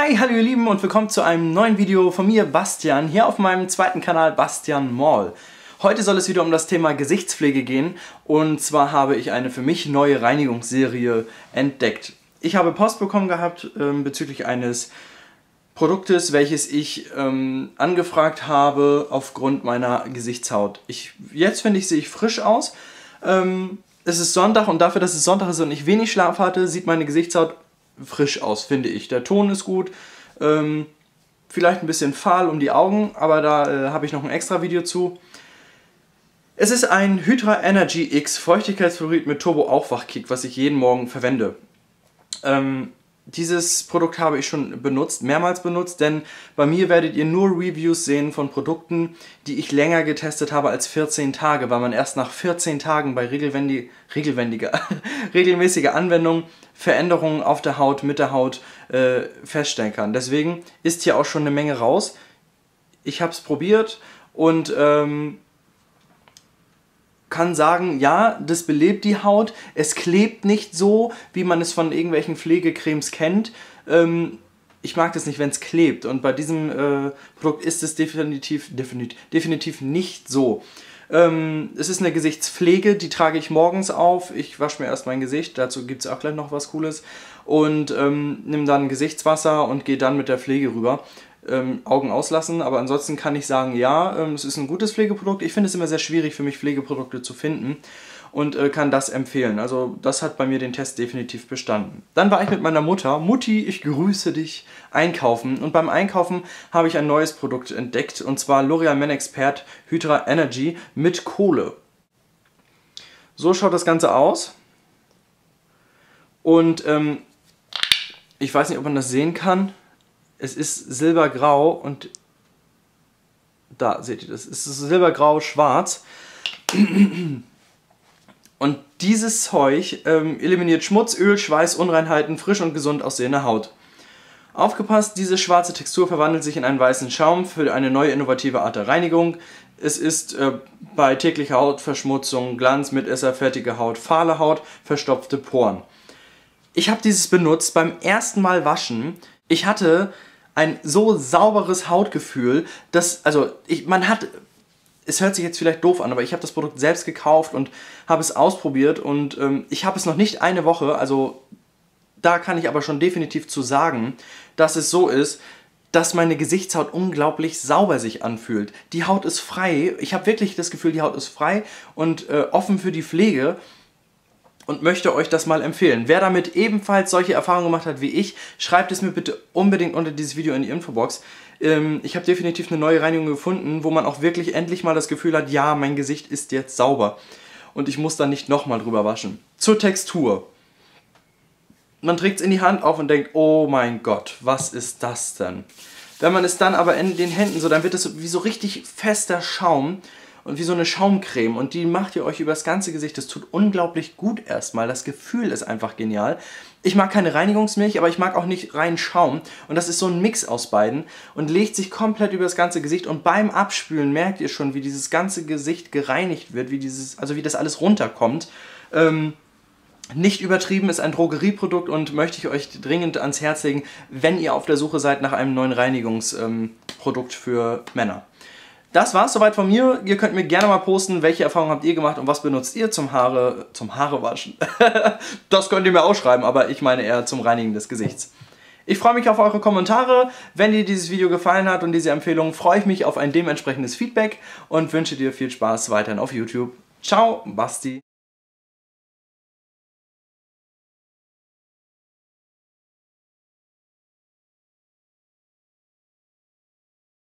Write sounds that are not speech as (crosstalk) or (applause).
Hi, hallo ihr Lieben und willkommen zu einem neuen Video von mir, Bastian, hier auf meinem zweiten Kanal Bastian Mall. Heute soll es wieder um das Thema Gesichtspflege gehen und zwar habe ich eine für mich neue Reinigungsserie entdeckt. Ich habe Post bekommen gehabt ähm, bezüglich eines Produktes, welches ich ähm, angefragt habe aufgrund meiner Gesichtshaut. Ich, jetzt finde ich, sehe ich frisch aus. Ähm, es ist Sonntag und dafür, dass es Sonntag ist und ich wenig Schlaf hatte, sieht meine Gesichtshaut frisch aus, finde ich. Der Ton ist gut, ähm, vielleicht ein bisschen fahl um die Augen, aber da äh, habe ich noch ein extra Video zu. Es ist ein Hydra Energy X Feuchtigkeitsfluorid mit Turbo Aufwachkick, was ich jeden Morgen verwende. Ähm, dieses Produkt habe ich schon benutzt, mehrmals benutzt, denn bei mir werdet ihr nur Reviews sehen von Produkten, die ich länger getestet habe als 14 Tage, weil man erst nach 14 Tagen bei regelwendig, regelwendiger, (laughs) regelmäßiger Anwendung Veränderungen auf der Haut, mit der Haut äh, feststellen kann. Deswegen ist hier auch schon eine Menge raus. Ich habe es probiert und ähm, kann sagen, ja, das belebt die Haut. Es klebt nicht so, wie man es von irgendwelchen Pflegecremes kennt. Ähm, ich mag das nicht, wenn es klebt. Und bei diesem äh, Produkt ist es definitiv, definitiv, definitiv nicht so. Ähm, es ist eine Gesichtspflege, die trage ich morgens auf. Ich wasche mir erst mein Gesicht, dazu gibt es auch gleich noch was Cooles. Und ähm, nehme dann Gesichtswasser und gehe dann mit der Pflege rüber ähm, Augen auslassen. Aber ansonsten kann ich sagen, ja, ähm, es ist ein gutes Pflegeprodukt. Ich finde es immer sehr schwierig für mich, Pflegeprodukte zu finden und äh, kann das empfehlen. Also das hat bei mir den Test definitiv bestanden. Dann war ich mit meiner Mutter, Mutti, ich grüße dich, einkaufen. Und beim Einkaufen habe ich ein neues Produkt entdeckt und zwar L'Oreal Men Expert Hydra Energy mit Kohle. So schaut das Ganze aus. Und ähm, ich weiß nicht, ob man das sehen kann es ist silbergrau und da seht ihr das, es ist silbergrau schwarz. Und dieses Zeug ähm, eliminiert Schmutz, Öl, Schweiß, Unreinheiten, frisch und gesund aussehende Haut. Aufgepasst, diese schwarze Textur verwandelt sich in einen weißen Schaum für eine neue innovative Art der Reinigung. Es ist äh, bei täglicher Hautverschmutzung, Glanz, Mitesser, fertige Haut, fahle Haut, verstopfte Poren. Ich habe dieses benutzt beim ersten Mal waschen. Ich hatte ein so sauberes Hautgefühl, dass, also ich, man hat, es hört sich jetzt vielleicht doof an, aber ich habe das Produkt selbst gekauft und habe es ausprobiert und ähm, ich habe es noch nicht eine Woche, also da kann ich aber schon definitiv zu sagen, dass es so ist, dass meine Gesichtshaut unglaublich sauber sich anfühlt. Die Haut ist frei. Ich habe wirklich das Gefühl, die Haut ist frei und äh, offen für die Pflege und möchte euch das mal empfehlen. Wer damit ebenfalls solche Erfahrungen gemacht hat wie ich, schreibt es mir bitte unbedingt unter dieses Video in die Infobox. Ähm, ich habe definitiv eine neue Reinigung gefunden, wo man auch wirklich endlich mal das Gefühl hat, ja, mein Gesicht ist jetzt sauber. Und ich muss dann nicht nochmal drüber waschen. Zur Textur. Man trägt es in die Hand auf und denkt, oh mein Gott, was ist das denn? Wenn man es dann aber in den Händen so, dann wird es wie so richtig fester Schaum und wie so eine Schaumcreme und die macht ihr euch über das ganze Gesicht. Das tut unglaublich gut erstmal. Das Gefühl ist einfach genial. Ich mag keine Reinigungsmilch, aber ich mag auch nicht rein Schaum. Und das ist so ein Mix aus beiden und legt sich komplett über das ganze Gesicht. Und beim Abspülen merkt ihr schon, wie dieses ganze Gesicht gereinigt wird, wie dieses, also wie das alles runterkommt. Ähm, nicht übertrieben ist ein Drogerieprodukt und möchte ich euch dringend ans Herz legen, wenn ihr auf der Suche seid nach einem neuen Reinigungsprodukt ähm, für Männer. Das war's soweit von mir. Ihr könnt mir gerne mal posten, welche Erfahrungen habt ihr gemacht und was benutzt ihr zum Haare, zum Haarewaschen. (laughs) das könnt ihr mir ausschreiben, aber ich meine eher zum Reinigen des Gesichts. Ich freue mich auf eure Kommentare. Wenn dir dieses Video gefallen hat und diese Empfehlung, freue ich mich auf ein dementsprechendes Feedback und wünsche dir viel Spaß weiterhin auf YouTube. Ciao, Basti.